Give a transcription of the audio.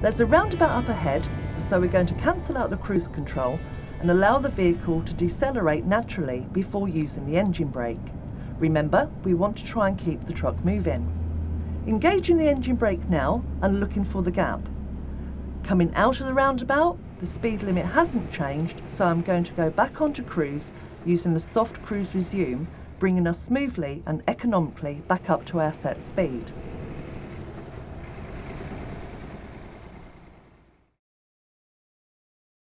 There's a roundabout up ahead, so we're going to cancel out the cruise control and allow the vehicle to decelerate naturally before using the engine brake. Remember, we want to try and keep the truck moving. Engaging the engine brake now and looking for the gap. Coming out of the roundabout, the speed limit hasn't changed, so I'm going to go back onto cruise using the soft cruise resume, bringing us smoothly and economically back up to our set speed.